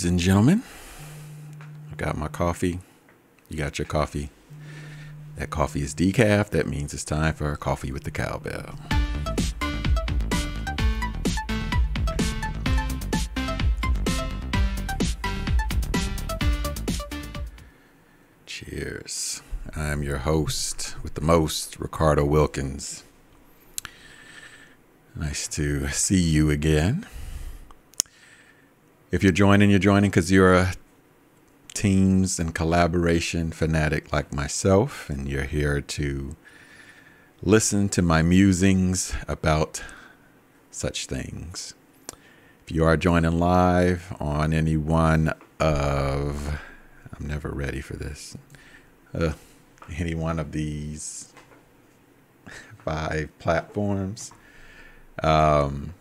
ladies and gentlemen. I got my coffee. You got your coffee. That coffee is decaf. That means it's time for coffee with the cowbell. Cheers. I'm your host with the most, Ricardo Wilkins. Nice to see you again. If you're joining, you're joining because you're a teams and collaboration fanatic like myself, and you're here to listen to my musings about such things. If you are joining live on any one of, I'm never ready for this, uh, any one of these five platforms, um,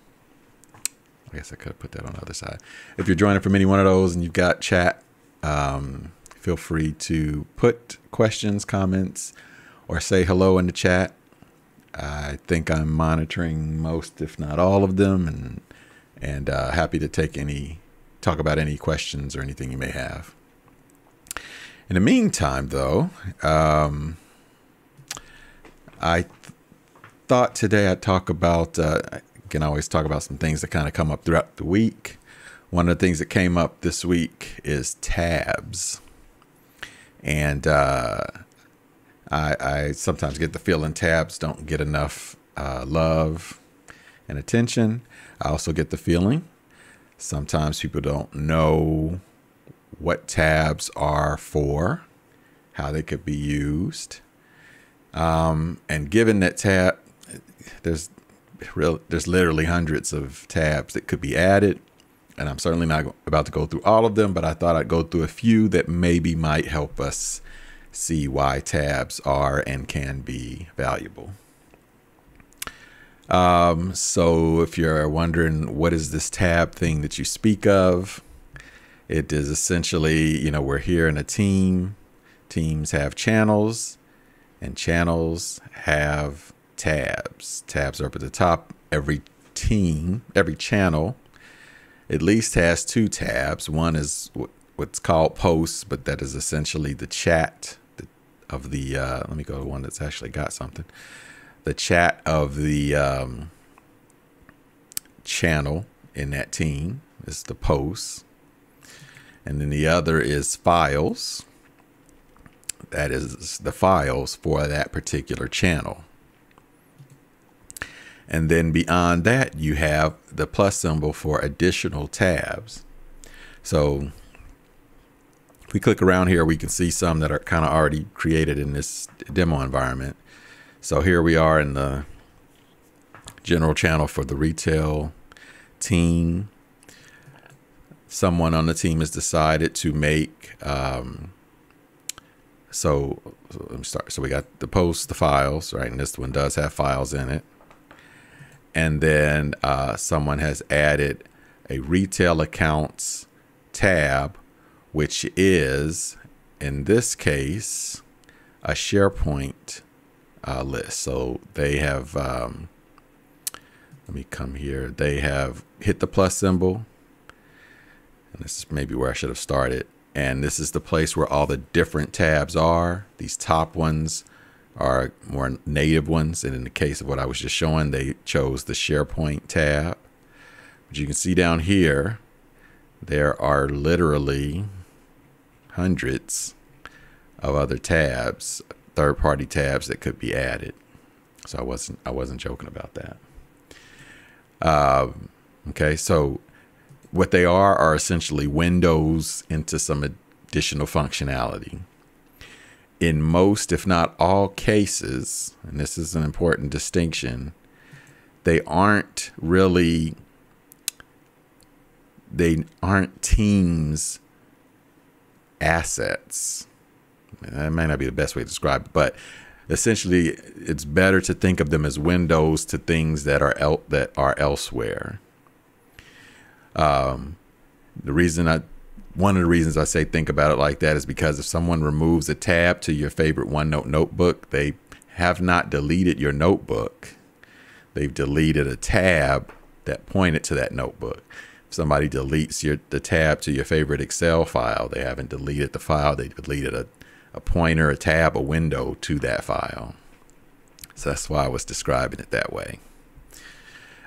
I guess I could have put that on the other side. If you're joining from any one of those and you've got chat, um, feel free to put questions, comments, or say hello in the chat. I think I'm monitoring most, if not all of them, and and uh, happy to take any talk about any questions or anything you may have. In the meantime, though, um, I th- thought today I'd talk about. Uh, can always talk about some things that kind of come up throughout the week. One of the things that came up this week is tabs, and uh, I, I, sometimes get the feeling tabs don't get enough uh, love and attention. I also get the feeling sometimes people don't know what tabs are for, how they could be used. Um, and given that tab, there's real, there's literally hundreds of tabs that could be added. And I'm certainly not about to go through all of them, but I thought I'd go through a few that maybe might help us see why tabs are and can be valuable. Um, so if you're wondering what is this tab thing that you speak of, it is essentially, you know, we're here in a team. Teams have channels, and channels have tabs. Tabs are up at the top. Every team, every channel, at least has two tabs. One is what's called posts, but that is essentially the chat of the. Uh, let me go to one that's actually got something. The chat of the um, channel in that team is the posts and then the other is files. That is the files for that particular channel. And then beyond that, you have the plus symbol for additional tabs. So if we click around here, we can see some that are kind of already created in this demo environment. So here we are in the general channel for the retail team someone on the team has decided to make um, so, so let me start so we got the posts the files right and this one does have files in it and then uh, someone has added a retail accounts tab which is in this case a sharepoint uh, list so they have um, let me come here they have hit the plus symbol and this is maybe where I should have started. And this is the place where all the different tabs are. These top ones are more native ones. And in the case of what I was just showing, they chose the SharePoint tab. But you can see down here, there are literally hundreds of other tabs, third-party tabs that could be added. So I wasn't I wasn't joking about that. Um, okay, so what they are are essentially windows into some additional functionality. In most, if not all cases, and this is an important distinction, they aren't really they aren't teams assets. That may not be the best way to describe it, but essentially it's better to think of them as windows to things that are el- that are elsewhere. Um, the reason I, one of the reasons I say think about it like that is because if someone removes a tab to your favorite OneNote notebook, they have not deleted your notebook. They've deleted a tab that pointed to that notebook. if somebody deletes your the tab to your favorite Excel file, they haven't deleted the file, they deleted a, a pointer, a tab, a window to that file. So that's why I was describing it that way.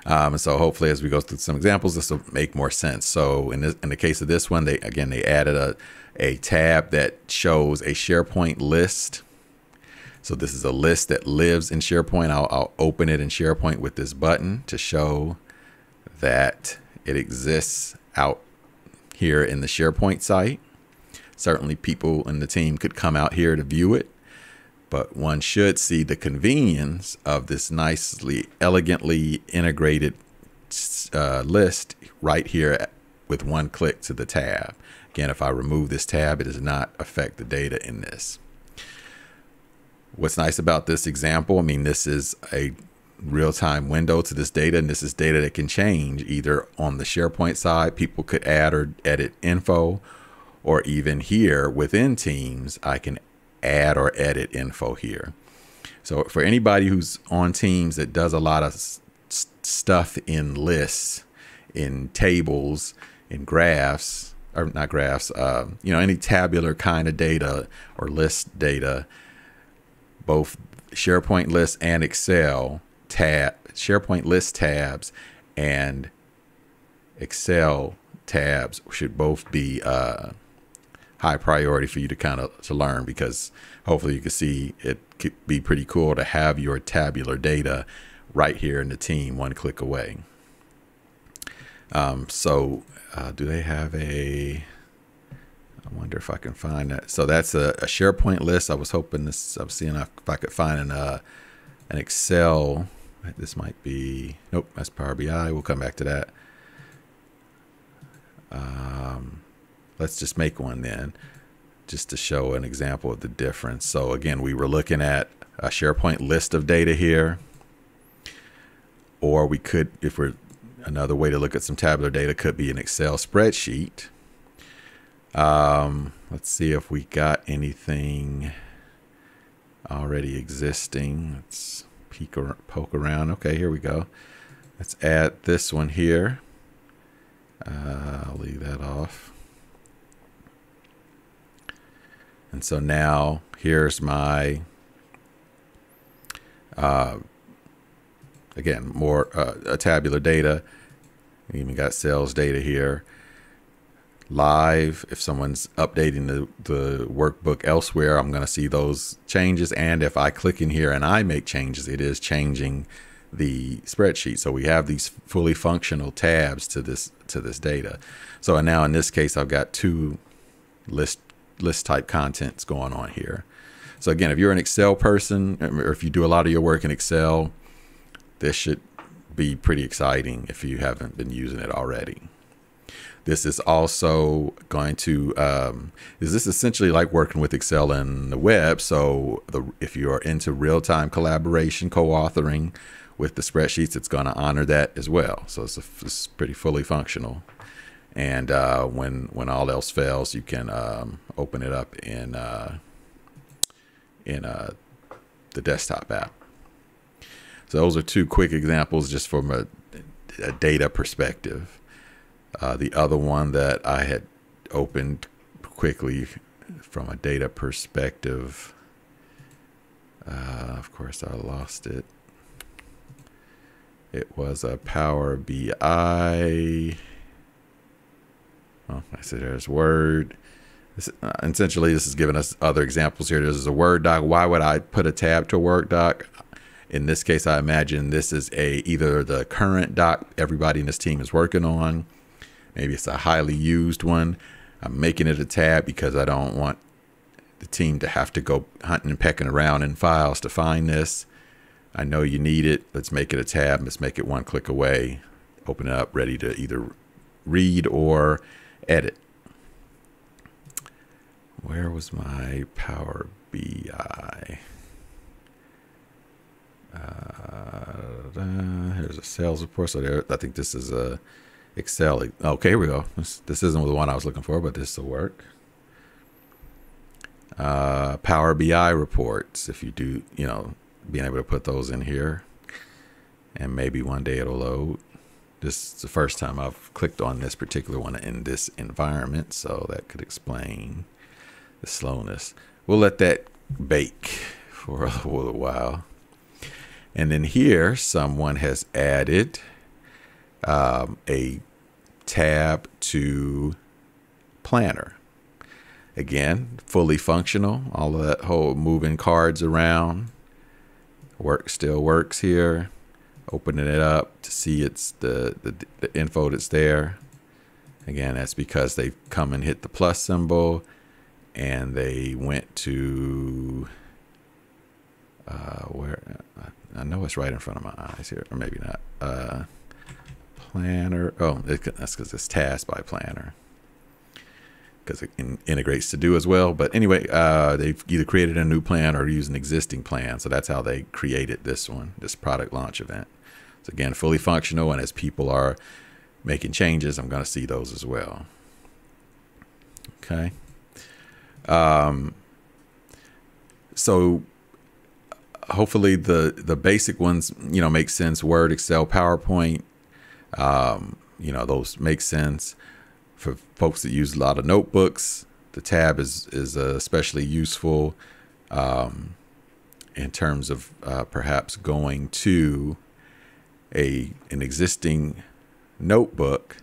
Um, and so hopefully as we go through some examples, this will make more sense. So in this, in the case of this one, they again they added a a tab that shows a SharePoint list. So this is a list that lives in SharePoint. I'll, I'll open it in SharePoint with this button to show that it exists out here in the SharePoint site. Certainly people in the team could come out here to view it, but one should see the convenience of this nicely, elegantly integrated uh, list right here with one click to the tab. Again, if I remove this tab, it does not affect the data in this. What's nice about this example, I mean, this is a real-time window to this data and this is data that can change either on the SharePoint side people could add or edit info or even here within Teams I can add or edit info here. So for anybody who's on Teams that does a lot of stuff in lists in tables in graphs or not graphs uh, you know any tabular kind of data or list data both SharePoint lists and Excel tab, SharePoint list tabs and Excel tabs should both be uh, high priority for you to kind of to learn because hopefully you can see it could be pretty cool to have your tabular data right here in the team one click away. Um, so uh, do they have a I wonder if I can find that. So that's a, a SharePoint list. I was hoping this. I was seeing if I could find an uh, an Excel this might be, nope, that's Power BI. We'll come back to that. Um, let's just make one then, just to show an example of the difference. So again, we were looking at a SharePoint list of data here, or we could, if we're, another way to look at some tabular data could be an Excel spreadsheet. Um, let's see if we got anything already existing. Let's peek or poke around. Okay, here we go. Let's add this one here. Uh, I'll leave that off. And so now here's my, uh, again, more uh, tabular data. We even got sales data here live. If someone's updating the, the workbook elsewhere, I'm going to see those changes. And if I click in here and I make changes, it is changing the spreadsheet. So we have these fully functional tabs to this to this data. So now in this case, I've got two list list type contents going on here. So again, if you're an Excel person, or if you do a lot of your work in Excel, this should be pretty exciting if you haven't been using it already. This is also going to um, is this essentially like working with Excel and the web. So the, if you are into real time collaboration, co-authoring with the spreadsheets, it's going to honor that as well. So it's, a, it's pretty fully functional. And uh, when when all else fails, you can um, open it up in uh, in uh, the desktop app. So those are two quick examples just from a, a data perspective. Uh, the other one that I had opened quickly from a data perspective, uh, of course, I lost it. It was a Power BI. Oh, I said there's Word. This, uh, essentially, this is giving us other examples here. This is a Word doc. Why would I put a tab to a Word doc? In this case, I imagine this is a either the current doc everybody in this team is working on, Maybe it's a highly used one. I'm making it a tab because I don't want the team to have to go hunting and pecking around in files to find this. I know you need it. Let's make it a tab. Let's make it one click away. Open it up, ready to either read or edit. Where was my Power BI? Uh, here's a sales report. So there, I think this is a Excel. Okay, here we go. This, this isn't the one I was looking for, but this will work. Uh, Power BI reports, if you do, you know, being able to put those in here. And maybe one day it'll load. this is the first time I've clicked on this particular one in this environment, so that could explain the slowness. We'll let that bake for a little while. And then here, someone has added um, a tab to Planner. Again, fully functional. All of that whole moving cards around work still works here opening it up to see it's the, the, the info that's there. Again, that's because they've come and hit the plus symbol and they went to uh, where I know it's right in front of my eyes here, or maybe not. Uh, planner. Oh, it, that's because it's Tasks by planner because it in, integrates to do as well. But anyway, uh, they've either created a new plan or used an existing plan. So that's how they created this one, this product launch event. So again, fully functional. And as people are making changes, I'm going to see those as well. Okay. Um, so hopefully the, the basic ones, you know, make sense. Word, Excel, PowerPoint, um, you know, those make sense for folks that use a lot of notebooks. The tab is, is uh, especially useful um, in terms of uh, perhaps going to a an existing notebook,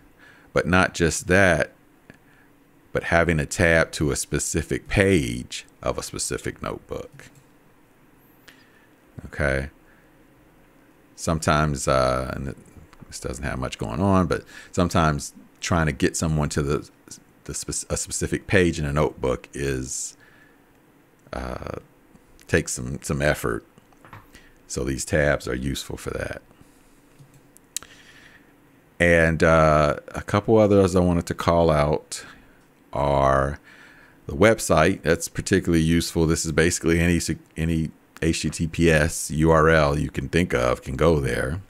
but not just that, but having a tab to a specific page of a specific notebook. Okay. Sometimes, uh, and this doesn't have much going on, but sometimes trying to get someone to the, the spe- a specific page in a notebook is uh, takes some some effort. So these tabs are useful for that. And uh, a couple others I wanted to call out are the website. That's particularly useful. This is basically any any HTTPS URL you can think of can go there.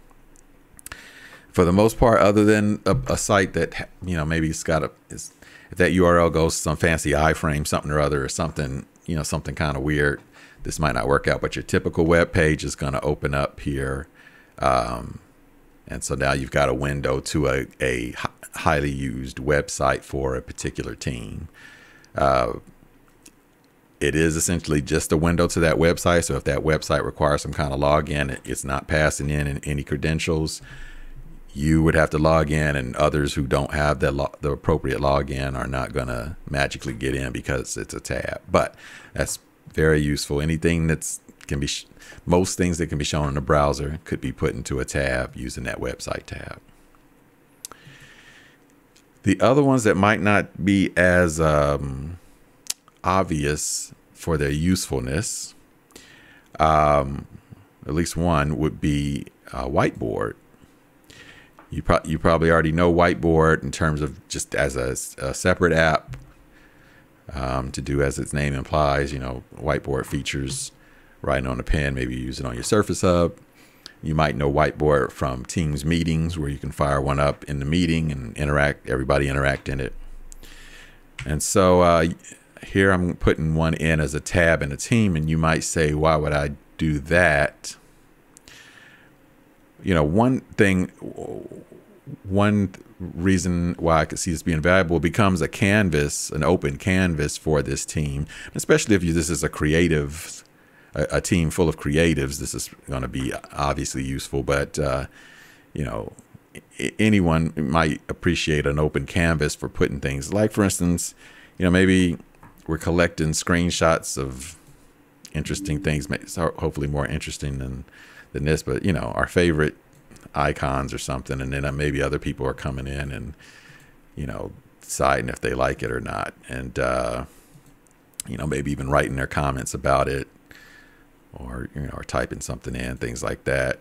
For the most part, other than a, a site that you know maybe it's got a is, if that URL goes some fancy iframe something or other or something you know something kind of weird, this might not work out. But your typical web page is going to open up here. Um, and so now you've got a window to a, a highly used website for a particular team. Uh, it is essentially just a window to that website. So if that website requires some kind of login, it's not passing in any credentials. You would have to log in, and others who don't have the, lo- the appropriate login are not going to magically get in because it's a tab. But that's very useful. Anything that's can be most things that can be shown in a browser could be put into a tab using that website tab. The other ones that might not be as um, obvious for their usefulness, um, at least one would be a whiteboard. You, pro- you probably already know whiteboard in terms of just as a, a separate app um, to do as its name implies. You know, whiteboard features writing on a pen, maybe use it on your Surface Hub. You might know Whiteboard from Teams meetings where you can fire one up in the meeting and interact, everybody interact in it. And so uh, here I'm putting one in as a tab in a team, and you might say, why would I do that? You know, one thing, one reason why I could see this being valuable becomes a canvas, an open canvas for this team, especially if you, this is a creative a, a team full of creatives, this is going to be obviously useful. But uh, you know, anyone might appreciate an open canvas for putting things. Like for instance, you know, maybe we're collecting screenshots of interesting things, hopefully more interesting than than this. But you know, our favorite icons or something, and then uh, maybe other people are coming in and you know deciding if they like it or not, and uh, you know maybe even writing their comments about it or you know, or typing something in, things like that.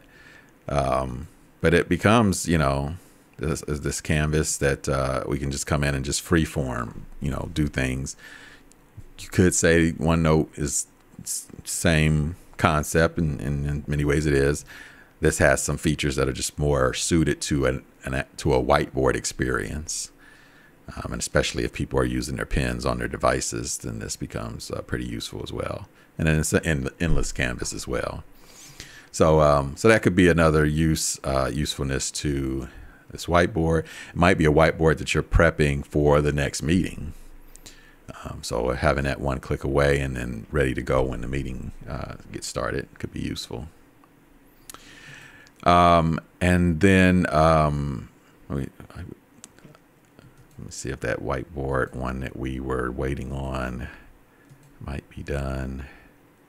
Um, but it becomes, you know, this, this canvas that uh, we can just come in and just free form, you know, do things. You could say OneNote is same concept, and, and in many ways it is. This has some features that are just more suited to an, an to a whiteboard experience. Um, and especially if people are using their pens on their devices, then this becomes uh, pretty useful as well and then it's an endless canvas as well. So, um, so that could be another use uh, usefulness to this whiteboard. It might be a whiteboard that you're prepping for the next meeting. Um, so having that one click away and then ready to go when the meeting uh, gets started could be useful. Um, and then um, let, let me see if that whiteboard one that we were waiting on might be done.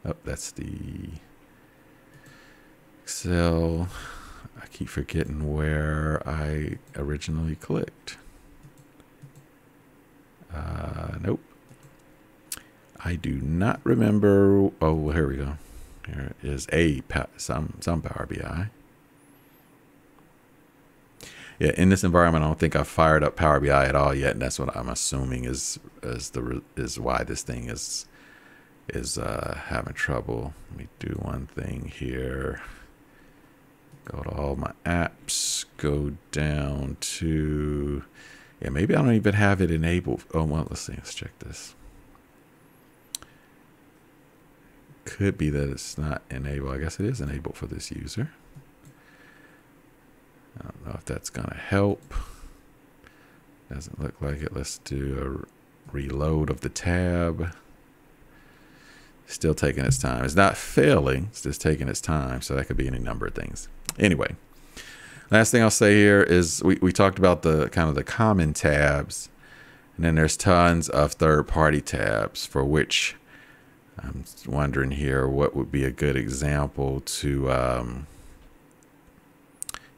Oh, that's the Excel. I keep forgetting where I originally clicked. Uh, nope. I do not remember. Oh, here we go. Here is a some some Power BI. Yeah, in this environment, I don't think I've fired up Power BI at all yet, and that's what I'm assuming is is the is why this thing is is uh, having trouble. Let me do one thing here. Go to all my apps. Go down to yeah, maybe I don't even have it enabled. Oh well, let's see. Let's check this. could be that it's not enabled. I guess it is enabled for this user. I don't know if that's going to help. Doesn't look like it. Let's do a reload of the tab. Still taking its time. It's not failing. It's just taking its time. So that could be any number of things. Anyway, last thing I'll say here is we, we talked about the kind of the common tabs. And then there's tons of third-party tabs for which I'm wondering here what would be a good example to um,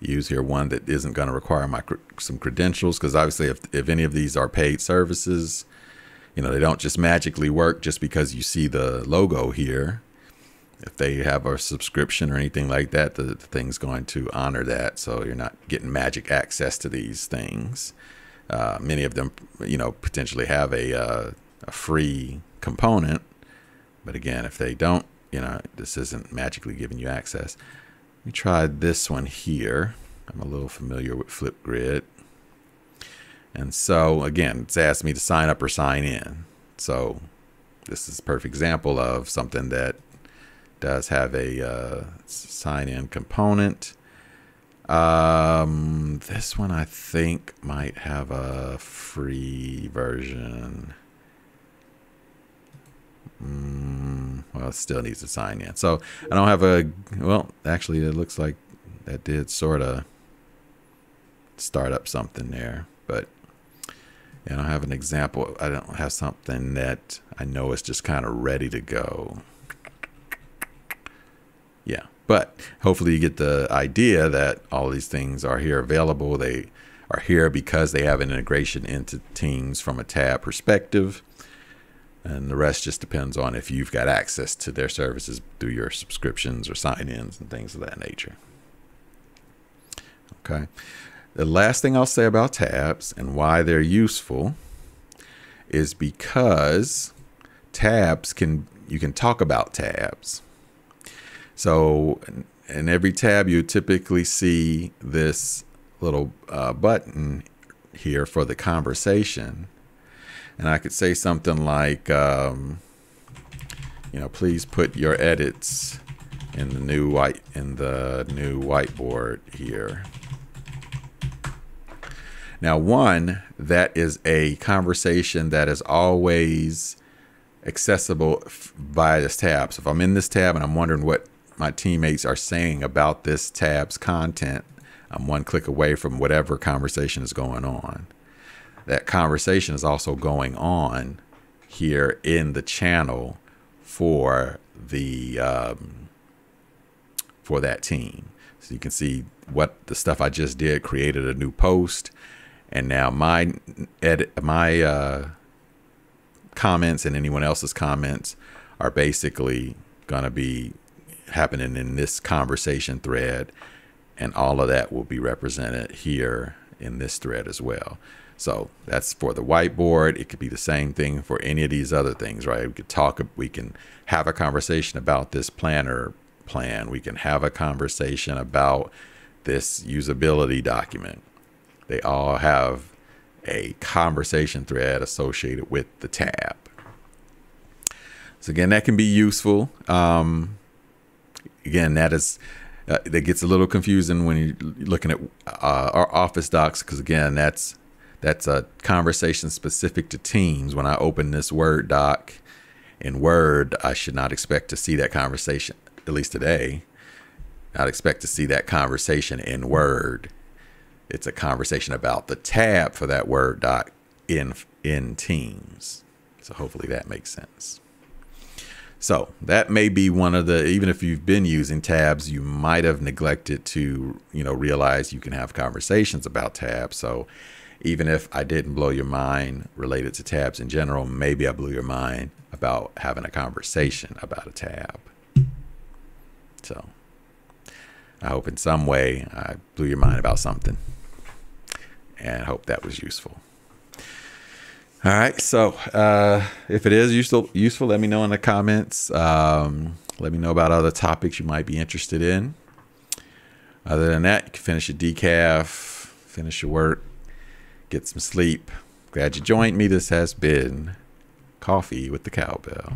use here. One that isn't going to require my some credentials because obviously if, if any of these are paid services, you know, they don't just magically work just because you see the logo here. If they have a subscription or anything like that, the, the thing's going to honor that. So you're not getting magic access to these things. Uh, many of them, you know, potentially have a, uh, a free component but again, if they don't, you know, this isn't magically giving you access. Me try this one here. I'm a little familiar with Flipgrid. And so again, it's asked me to sign up or sign in. So this is a perfect example of something that does have a uh, sign in component. Um, this one I think might have a free version. Mm, well, it still needs to sign in. So I don't have a, well, actually, it looks like that did sort of start up something there. But I don't have an example. I don't have something that I know is just kind of ready to go. Yeah. But hopefully you get the idea that all these things are here available. They are here because they have an integration into Teams from a tab perspective and the rest just depends on if you've got access to their services through your subscriptions or sign-ins and things of that nature. Okay. The last thing I'll say about tabs and why they're useful is because tabs can you can talk about tabs. So in every tab you typically see this little uh, button here for the conversation and I could say something like, um, you know, please put your edits in the new white in the new whiteboard here. Now, one that is a conversation that is always accessible via this tab. So if I'm in this tab and I'm wondering what my teammates are saying about this tab's content, I'm one click away from whatever conversation is going on that conversation is also going on here in the channel for the um, for that team. So you can see what the stuff I just did created a new post, and now my edit my uh, comments and anyone else's comments are basically going to be happening in this conversation thread, and all of that will be represented here in this thread as well. So that's for the whiteboard. It could be the same thing for any of these other things, right? We could talk, we can have a conversation about this planner plan. We can have a conversation about this usability document. They all have a conversation thread associated with the tab. So again, that can be useful. Um, again, that is uh, it gets a little confusing when you're looking at uh, our office docs because again that's that's a conversation specific to teams when i open this word doc in word i should not expect to see that conversation at least today. I'd expect to see that conversation in word. It's a conversation about the tab for that word doc in in teams so hopefully that makes sense. So that may be one of the even if you've been using tabs, you might have neglected to, you know, realize you can have conversations about tabs. So even if I didn't blow your mind related to tabs in general, maybe I blew your mind about having a conversation about a tab. So I hope in some way I blew your mind about something and I hope that was useful. All right. So uh, if it is useful, useful, let me know in the comments. Um, let me know about other topics you might be interested in. Other than that, you can finish your decaf, finish your work, get some sleep. Glad you joined me. This has been Coffee with the Cowbell.